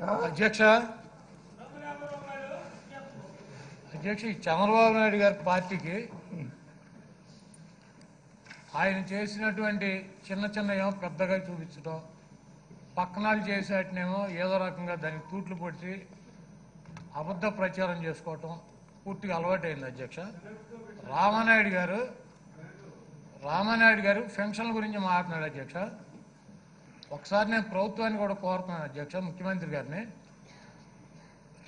అధ్యక్ష. అధ్యక్ష ఈ చంద్రబాబు నాయుడు గారి పార్టీకి ఆయన చేసినటువంటి చిన్న చిన్న ఏమో పెద్దగా చూపించడం పక్కనాలు చేసేటనేమో ఏదో రకంగా దానికి తూట్లు పొడిచి అబద్ధ ప్రచారం చేసుకోవటం పూర్తిగా అలవాటైంది అధ్యక్ష. రామానాయుడు గారు రామానాయుడు గారు పెన్షన్ల గురించి మాట్లాడినాడు అధ్యక్ష. ఒకసారి నేను ప్రభుత్వాన్ని కూడా కోరుతున్నాను అధ్యక్ష ముఖ్యమంత్రి గారిని.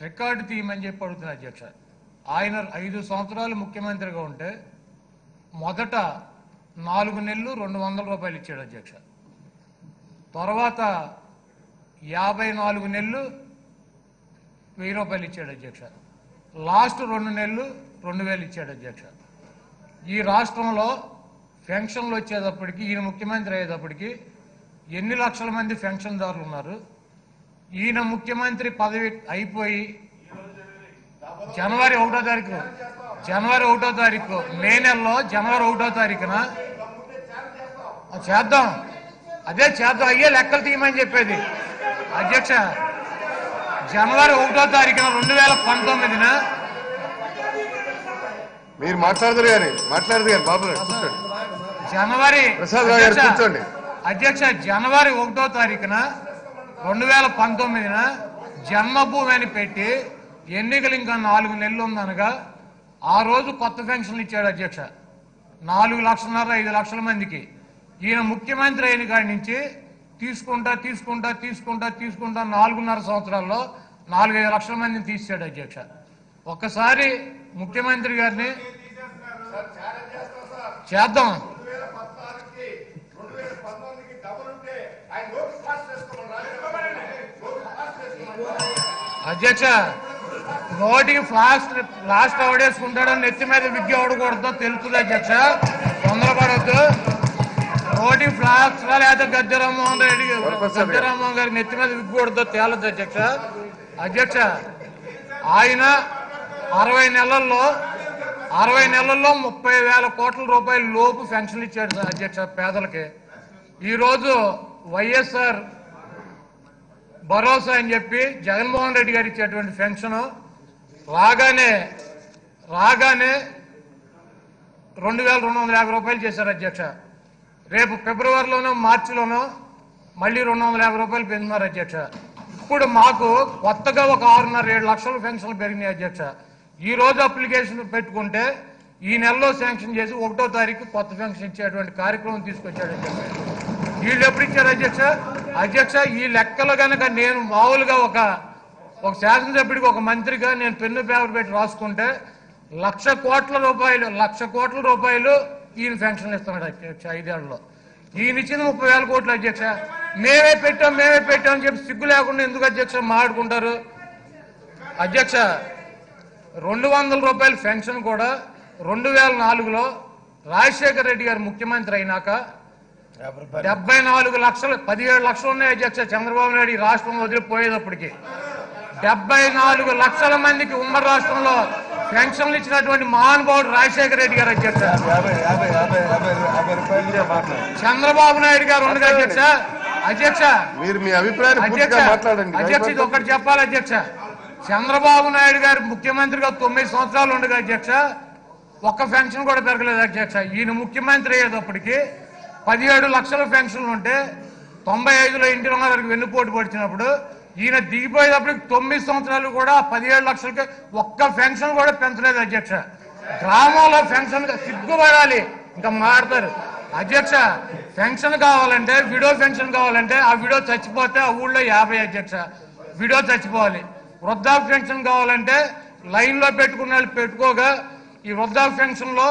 రికార్డు తీయమని చెప్పి అడుగుతున్నా అధ్యక్ష. ఆయన ఐదు సంవత్సరాలు ముఖ్యమంత్రిగా ఉంటే మొదట నాలుగు నెలలు రెండు వందల రూపాయలు ఇచ్చాడు అధ్యక్ష. తర్వాత యాభై నాలుగు నెలలు వెయ్యి రూపాయలు ఇచ్చాడు అధ్యక్ష. లాస్ట్ రెండు నెలలు రెండు వేలు ఇచ్చాడు అధ్యక్ష. ఈ రాష్ట్రంలో పెన్షన్లు వచ్చేటప్పటికి ఈయన ముఖ్యమంత్రి అయ్యేటప్పటికి ఎన్ని లక్షల మంది పెన్షన్దారులు ఉన్నారు? ఈయన ముఖ్యమంత్రి పదవి అయిపోయి జనవరి ఒకటో తారీఖు జనవరి ఒకటో తారీఖు మే నెలలో జనవరి ఒకటో తారీఖున చేద్దాం. అదే చేద్దాం. అయ్యే లెక్కలు తీయమని చెప్పేది. అధ్యక్ష జనవరి ఒకటో తారీఖున రెండు వేల పంతొమ్మిదిన మీరు మాట్లాడదురు కానీ మాట్లాడదు కానీ బాబు జనవరి ప్రసాద్ గారు కూర్చోండి. అధ్యక్ష జనవరి ఒకటో తారీఖున రెండు వేల పంతొమ్మిదిన జన్మభూమి అని పెట్టి ఎన్నికలు ఇంకా నాలుగు నెలలు ఉందనగా ఆ రోజు కొత్త పెన్షన్లు ఇచ్చాడు అధ్యక్ష. నాలుగు లక్షలన్నర ఐదు లక్షల మందికి. ఈయన ముఖ్యమంత్రి అయిన కాడి నుంచి తీసుకుంటా తీసుకుంటా తీసుకుంటా తీసుకుంటా నాలుగున్నర సంవత్సరాల్లో నాలుగైదు లక్షల మందిని తీసాడు అధ్యక్ష. ఒక్కసారి ముఖ్యమంత్రి గారిని చేద్దాం. అధ్యక్ష నోటికి ఫాస్ట్ లాస్ట్ ఎవడేసుకుంటాడో నెత్తి మీద విగ్గి ఎవడకూడదో తెలుస్తుంది అధ్యక్ష. తొందరపడద్దు నోటికి ఫ్లాక్స్ లేకపోతే గద్దె రామ్మోహన్ రెడ్డి వరప్రసాద్ గారు. గద్దె రామ్మోహన్ గారికి నెత్తి మీద విగ్గి కొడదో తేలదు అధ్యక్ష. అధ్యక్ష ఆయన అరవై నెలల్లో అరవై నెలల్లో ముప్పై వేల కోట్ల రూపాయల లోపు పెన్షన్లు ఇచ్చాడు సార్ అధ్యక్ష పేదలకి. ఈరోజు వైఎస్ఆర్ భరోసా అని చెప్పి జగన్మోహన్ రెడ్డి గారు ఇచ్చేటువంటి పెన్షన్ రాగానే రాగానే రెండు వేల రెండు వందల యాభై రూపాయలు చేశారు అధ్యక్ష. రేపు ఫిబ్రవరిలోనో మార్చిలోనో మళ్ళీ రెండు వందల యాభై రూపాయలు పెంచుతున్నారు అధ్యక్ష. ఇప్పుడు మాకు కొత్తగా ఒక ఆరున్నర ఏడు లక్షల పెన్షన్లు పెరిగినాయి అధ్యక్ష. ఈ రోజు అప్లికేషన్ పెట్టుకుంటే ఈ నెలలో శాంక్షన్ చేసి ఒకటో తారీఖు కొత్త పెన్షన్ ఇచ్చేటువంటి కార్యక్రమం తీసుకొచ్చాడు అధ్యక్ష. వీళ్ళు ఎప్పుడు ఇచ్చారు అధ్యక్ష? అధ్యక్ష ఈ లెక్కలు కనుక నేను మామూలుగా ఒక ఒక శాసనసభ్యుడికి ఒక మంత్రిగా నేను పెన్ను పేపర్ పెట్టి రాసుకుంటే లక్ష కోట్ల రూపాయలు లక్ష కోట్ల రూపాయలు ఈయన పెన్షన్ ఇస్తున్నాడు అధ్యక్ష ఐదేళ్ళలో. ఈయన ఇచ్చిన ముప్పై వేల కోట్లు అధ్యక్ష. మేమే పెట్టాం మేమే పెట్టాం అని చెప్పి సిగ్గు లేకుండా ఎందుకు అధ్యక్ష మాట్లాడుకుంటారు? అధ్యక్ష రెండు వందల రూపాయల పెన్షన్ కూడా రెండు వేల నాలుగులో రాజశేఖర రెడ్డి గారు ముఖ్యమంత్రి అయినాక డెబ్బై నాలుగు లక్షలు పదిహేడు లక్షలు ఉన్నాయి అధ్యక్ష చంద్రబాబు నాయుడు ఈ రాష్ట్రం వదిలిపోయేటప్పటికి. డెబ్బై నాలుగు లక్షల మందికి ఉమ్మడి రాష్ట్రంలో పెన్షన్లు ఇచ్చినటువంటి మహానుభావుడు రాజశేఖర రెడ్డి గారు అధ్యక్ష చంద్రబాబు నాయుడు గారు ఉండగా అధ్యక్ష. అధ్యక్ష. మీరు మీ మాట్లాడండి. అధ్యక్ష ఇది ఒకటి చెప్పాలి అధ్యక్ష. చంద్రబాబు నాయుడు గారు ముఖ్యమంత్రిగా తొమ్మిది సంవత్సరాలు ఉండగా అధ్యక్ష. ఒక్క పెన్షన్ కూడా పెరగలేదు అధ్యక్ష. ఈయన ముఖ్యమంత్రి అయ్యేటప్పటికి పదిహేడు లక్షల పెన్షన్లు ఉంటే తొంభై ఐదులో ఇంటి రుణాలకు వెన్నుపోటు పడిచినప్పుడు ఈయన దిగిపోయేటప్పటికి తొమ్మిది సంవత్సరాలు కూడా పదిహేడు లక్షలకి ఒక్క పెన్షన్ కూడా పెంచలేదు అధ్యక్ష. గ్రామంలో పెన్షన్ సిగ్గుపడాలి. ఇంకా మాడతారు అధ్యక్ష పెన్షన్ కావాలంటే విడో పెన్షన్ కావాలంటే ఆ విడో చచ్చిపోతే ఆ ఊళ్ళో యాభై అధ్యక్ష. విడో చచ్చిపోవాలి. వృద్ధాప్య పెన్షన్ కావాలంటే లైన్లో పెట్టుకున్న వాళ్ళు పెట్టుకోగా ఈ వృద్ధాప్య పెన్షన్లో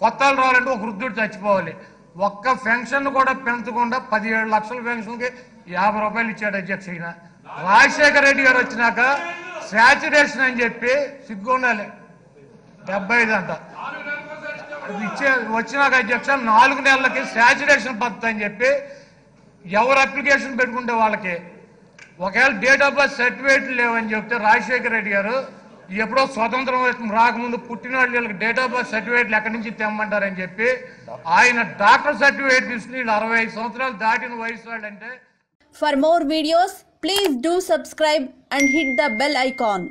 కొత్త వాళ్ళు రావాలంటే ఒక వృద్ధుడు చచ్చిపోవాలి. ఒక్క పెన్షన్ కూడా పెంచకుండా పదిహేడు లక్షల పెన్షన్కి యాభై రూపాయలు ఇచ్చాడు అధ్యక్ష ఈయన. రాజశేఖర రెడ్డి గారు వచ్చినాక శాచురేషన్ అని చెప్పి సిగ్గు ఉండాలి. డెబ్బై ఐదు అంట. ఇచ్చే వచ్చినాక అధ్యక్ష నాలుగు నెలలకి శాచురేషన్ పద్ధతి అని చెప్పి ఎవరు అప్లికేషన్ పెట్టుకుంటే వాళ్ళకి. ఒకవేళ డేట్ ఆఫ్ బర్త్ సర్టిఫికేట్ లేవని చెప్తే రాజశేఖర రెడ్డి గారు ఎప్పుడో స్వతంత్రం రాకముందు పుట్టిన వాళ్ళకి డేట్ ఆఫ్ బర్త్ సర్టిఫికేట్లు ఎక్కడి నుంచి తెమ్మంటారని చెప్పి ఆయన డాక్టర్ సర్టిఫికేట్ తీసుకుని వీళ్ళు అరవై ఐదు సంవత్సరాలు దాటిన వయసు వాళ్ళంటే for more videos please do subscribe and hit the bell icon